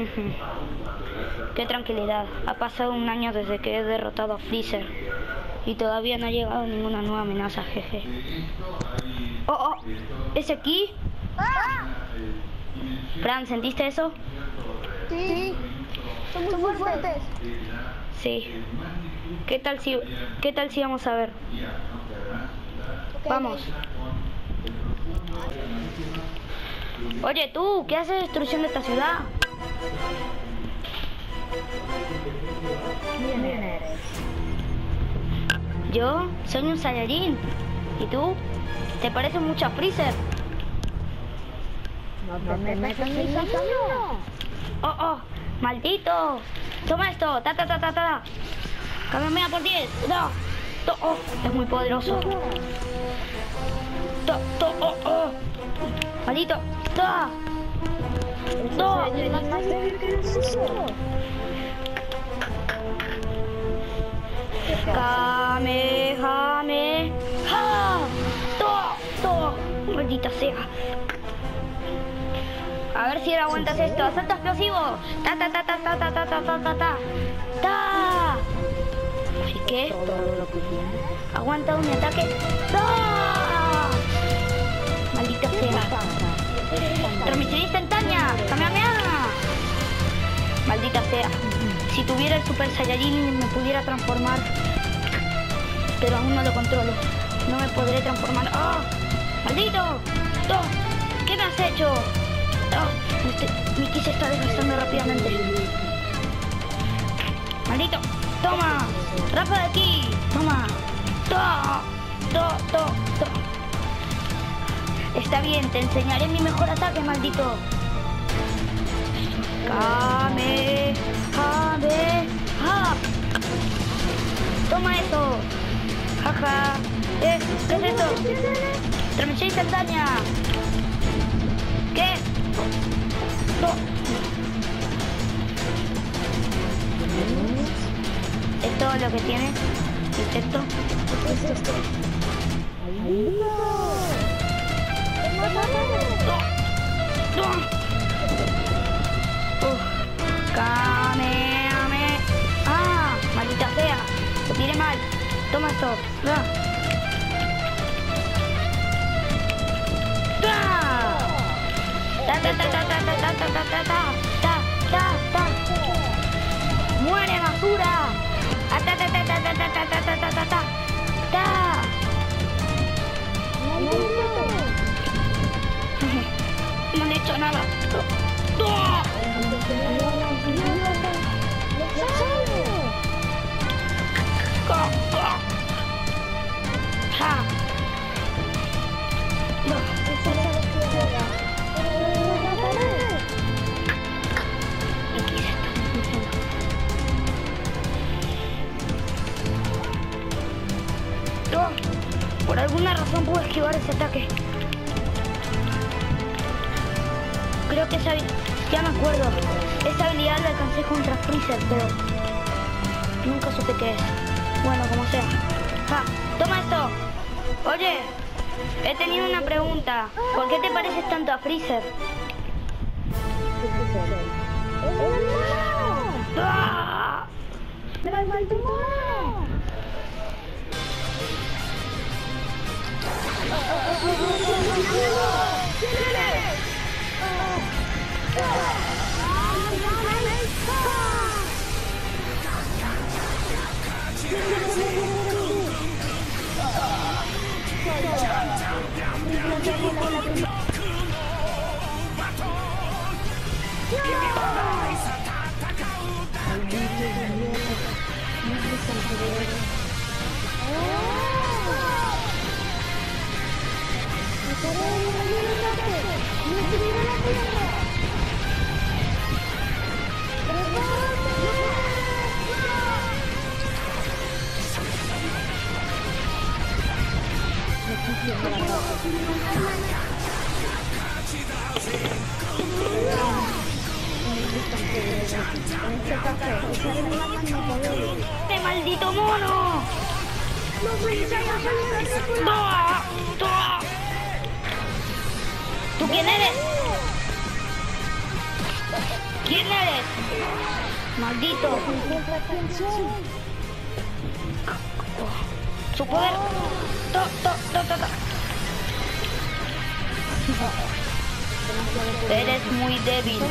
Qué tranquilidad. Ha pasado un año desde que he derrotado a Freezer. Y todavía no ha llegado ninguna nueva amenaza, jeje. Oh, oh, ¿es aquí? Fran, ¿sentiste eso? Sí. Son muy fuertes. Sí. ¿Qué tal si, qué tal si vamos a ver? Vamos. Oye, tú, ¿qué haces destrucción de esta ciudad? ¿Quién eres? Yo soy un Saiyajin. ¿Y tú? ¿Te parece mucho a Freezer? No te metas en mi camino. ¡Oh, oh! ¡Maldito! ¡Toma esto! ¡Ta, ta, ta, ta, ta! ¡Cámbiame a por 10! ¡No! To- ¡Oh! Es muy poderoso. ¡To, to, oh, oh! ¡Maldito! ¡To! Es más débil que nosotros. ¡Kamehame! ¡Ja! ¡To! ¡To! ¡Maldita sea! A ver si aguantas esto. ¡Asalto explosivo! ¡Ta, ta, ta, ta, ta, ta, ta, ta, ta, ta, ta! ¡Ta! ¿Y qué? Todo. Aguanta un ataque. ¡Ta! Transmisión instantánea. ¡Kamehameha! Maldita sea. Si tuviera el Super Saiyajin me pudiera transformar. Pero aún no lo controlo. No me podré transformar. ¡Ah! ¡Maldito! ¡To! ¿Qué me has hecho? ¡Ah! Mi ki se está desgastando rápidamente. ¡Maldito! ¡Toma! ¡Rafa de aquí! ¡Toma! ¡To! ¡To! ¡To! ¡To! Está bien, te enseñaré mi mejor ataque, maldito. Kame, Kame, ha. Toma eso. Jaja. ¿Eh? ¿Qué es esto? Transmisión instantánea. ¿Qué? No. ¿Es todo lo que tiene? ¿Es esto? Uf. Toma stop. Vá. escucha nada. ¡No! Por alguna razón pude esquivar ese ataque. Ya me acuerdo. Esa habilidad la alcancé contra Freezer, pero nunca supe qué es. Bueno, como sea. Ja, toma esto. Oye, he tenido una pregunta. ¿Por qué te pareces tanto a Freezer? ¡Ah! これを余裕になって、勇気になってやるの ¿Tú quién eres? ¿Quién eres? Maldito. Su poder. To, to, to, to, to. Eres muy débil.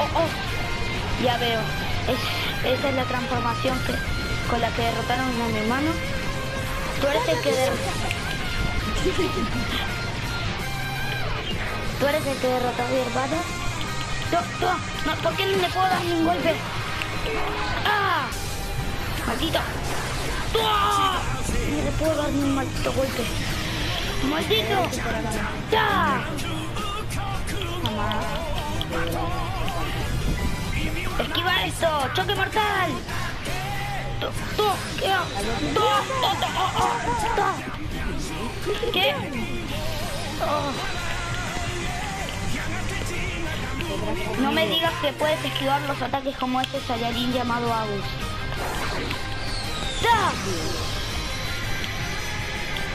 Oh, oh. Ya veo. Es, esa es la transformación que, con la que derrotaron a mi hermano. Tú eres el que derrotó. Tú eres el que derrotó a mi hermano. No, no, no, ¿por qué no le puedo dar ni un golpe? ¡Ah! ¡Maldito! ¡Ah! No le puedo dar ni un maldito golpe. ¡Maldito! ¡Ya! ¡Esquiva esto! ¡Choque mortal! ¡To- to- ¿Qué? ¡To- to- to- oh, oh! ¿Qué? Oh. No me digas que puedes esquivar los ataques como este Saiyajin llamado Agus.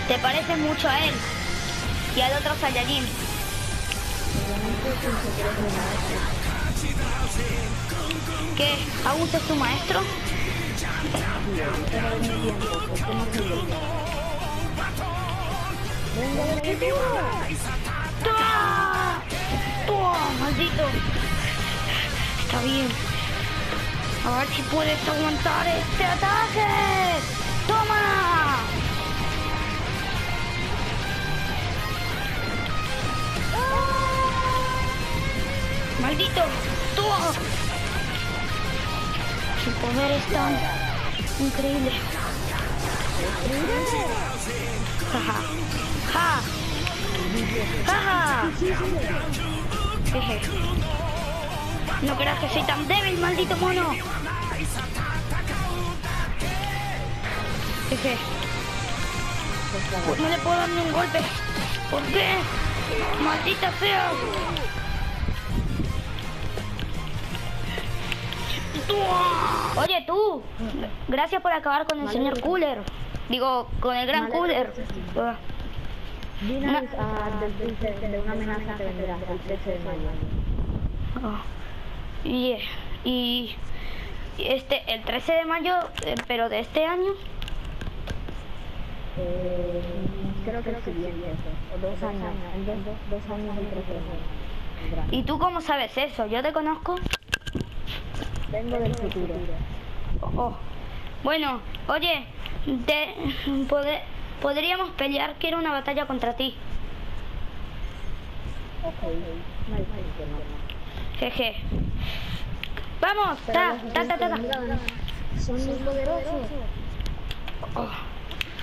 Te pareces mucho a él y al otro Saiyajin. ¿Qué? ¿Agus es tu maestro? ¡Toma! ¡Toma, maldito! Está bien. A ver si puedes aguantar este ataque. ¡Toma! ¡Maldito! ¡Toma! Su poder es tan increíble. Jaja. Ja. Jaja. Jeje. No creas que soy tan débil, maldito mono. Jeje. No le puedo dar ni un golpe. ¿Por qué? Maldita sea. Oye tú, gracias por acabar con el señor Cooler. Digo, con el gran Cooler. Vino a del 13 de una amenaza que vendrá el 13 de mayo. Y, y este, el 13 de mayo, eh, pero de este año. Eh, creo que es siguiente, o dos años, dos, dos, años el 13 de mayo. vendrá. ¿Y tú cómo sabes eso? ¿Yo te conozco? Vengo del futuro. Oh. Bueno, oye, te, pode- podríamos pelear, quiero una batalla contra ti. Ok. Jeje. Vamos, ta, ta, ta, ta, ta. Son muy poderosos. Oh.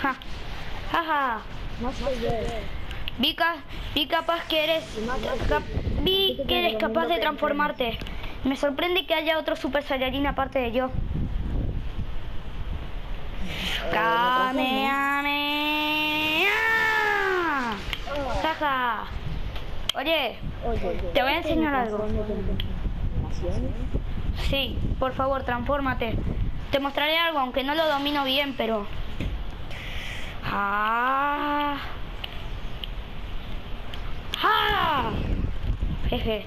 Ja. No soy yo. Vi, ca- vi capaz que eres cap- vi que eres capaz de transformarte. Me sorprende que haya otro Super Saiyajin aparte de yo. Kamehameha. Jaja. Oye, te voy a enseñar algo. Sí, por favor, transfórmate. Te mostraré algo, aunque no lo domino bien, pero... ¡Ah! ¡Ah! Jeje.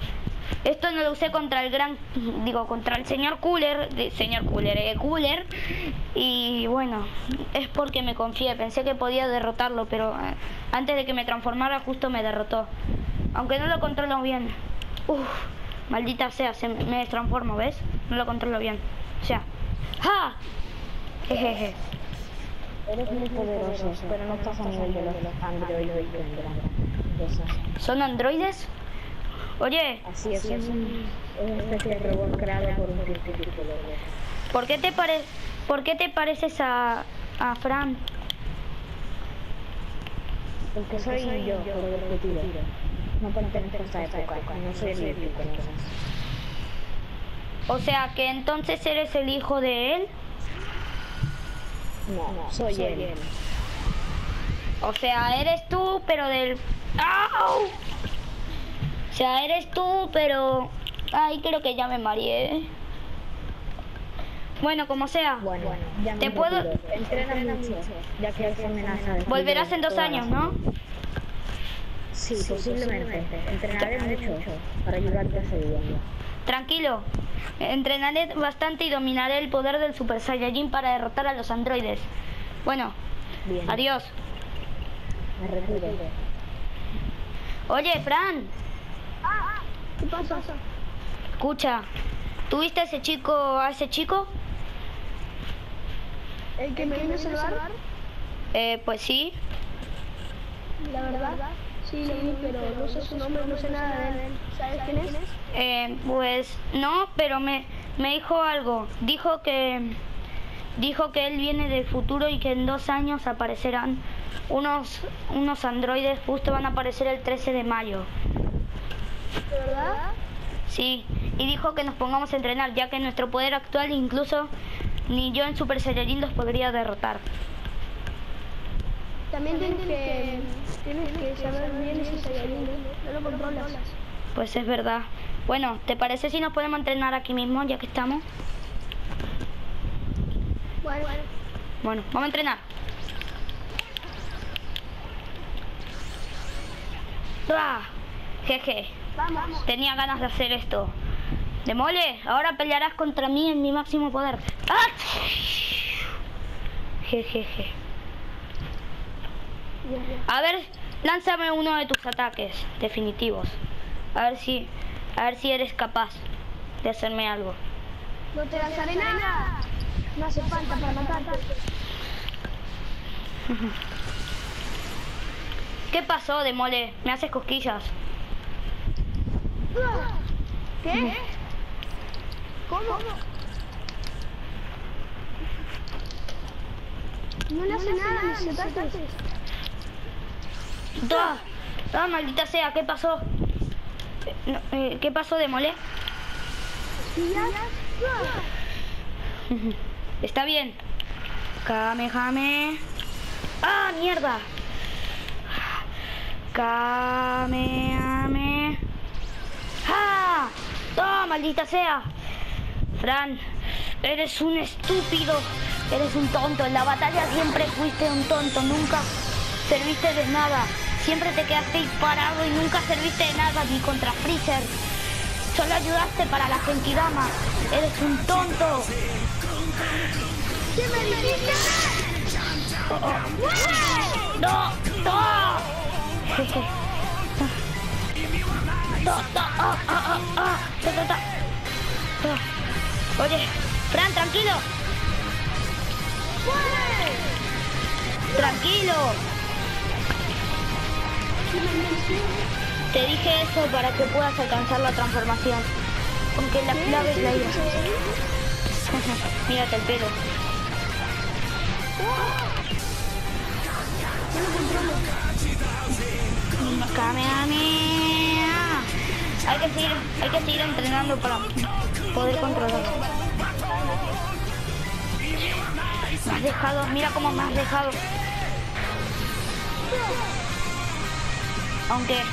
Esto no lo usé contra el gran... Digo, contra el señor Cooler. de- señor Cooler, eh, Cooler. Y bueno, es porque me confié. Pensé que podía derrotarlo, pero eh, antes de que me transformara justo me derrotó. Aunque no lo controlo bien. Uf, maldita sea, se me, me transformo, ¿ves? No lo controlo bien. O sea, ¡ja! Jejeje. Eres muy poderoso, pero no estás a nivel de los androides. ¿Son androides? Oye, Así es, es un- una especie de robot creado por un científico. ¿por qué te, pare ¿por qué te pareces a, a Fran? Porque soy yo, pero del futuro. No pertenezco a esta época, no soy eléctrico en esas. O sea, que entonces eres el hijo de él. No, soy él. O sea, eres tú, pero del... ¡Au! O sea, eres tú, pero... Ay, creo que ya me mareé. Bueno, como sea. Bueno, ya me Te puedo- retiro. Entrena mucho, ya que es amenaza Volverás en dos años, ¿no? Sí, posiblemente. Entrenaré mucho para ayudarte a día. Tranquilo, entrenaré bastante y dominaré el poder del Super Saiyajin para derrotar a los androides. Bueno, Bien. adiós. Me retiro. Oye, Fran, ¿Qué pasa? escucha, ¿tuviste a ese chico, a ese chico? ¿El que me vino a salvar? Eh, pues sí. La verdad, sí vi, pero no sé su nombre, no sé nada de él. ¿Sabes quién es? Eh, pues no, pero me, me dijo algo. Dijo que dijo que él viene del futuro y que en dos años aparecerán unos unos androides. Justo van a aparecer el 13 de mayo. ¿De verdad? Sí, y dijo que nos pongamos a entrenar, ya que nuestro poder actual incluso ni yo en Super Saiyajin los podría derrotar. También tienes que, tienes que saber bien ese Saiyajin, ¿no? Lo controlas. Pues es verdad. Bueno, ¿te parece si nos podemos entrenar aquí mismo, ya que estamos? Bueno, bueno. Bueno, vamos a entrenar. ¡Ah! Jeje, Vamos. tenía ganas de hacer esto. Demole, ahora pelearás contra mí en mi máximo poder. ¡Ah! Jejeje. A ver, lánzame uno de tus ataques definitivos. A ver si, a ver si eres capaz de hacerme algo. No te lanzaré nada. No hace falta para matarte. ¿Qué pasó, Demole? Me haces cosquillas. ¿Qué? ¿Cómo? No le hace nada a mis ataques. ¡Ah, maldita sea! ¿Qué pasó? Eh, no, eh, ¿Qué pasó, Demole? Está bien. Kamehame. ¡Ah, mierda! Kamehame. ¡Ah! ¡Ah, maldita sea! Fran, eres un estúpido. Eres un tonto. En la batalla siempre fuiste un tonto. Nunca serviste de nada. Siempre te quedaste parado y nunca serviste de nada ni contra Freezer. Solo ayudaste para la Genkidama. Eres un tonto. ¿Qué me dijiste? ¡No! ¡No! Oye, Fran, tranquilo. Tranquilo. Te dije eso para que puedas alcanzar la transformación. Aunque la clave es la ira. Mírate el pelo. Hay que seguir, hay que seguir entrenando para poder controlarlo. Me has dejado, mira cómo me has dejado. Aunque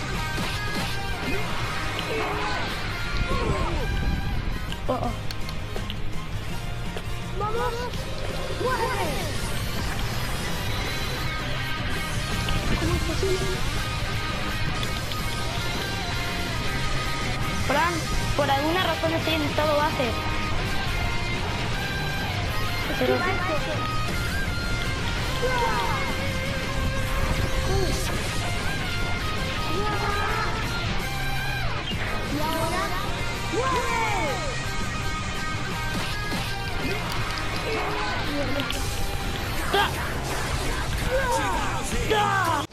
Oh, oh. ¡Vamos! ¡Muere! Fran, por alguna razón estoy en estado base. Pero... Y ahora... ¡Wow! ¡Wow! ¡Wow!